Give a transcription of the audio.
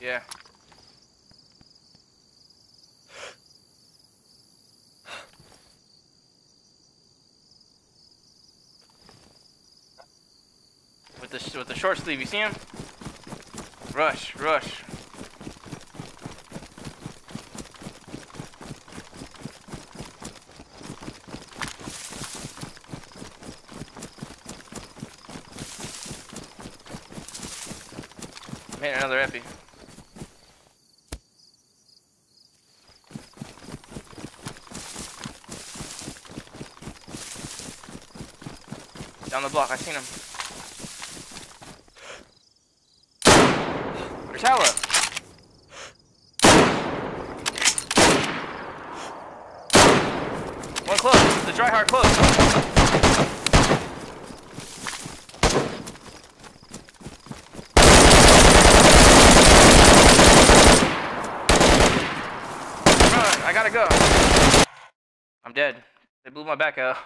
Yeah. With the with the short sleeve, you see him? Rush, rush. Man, another epi. Down the block, I seen him. There's Hella. One close. The dry hard close. I gotta go. I'm dead. They blew my back out.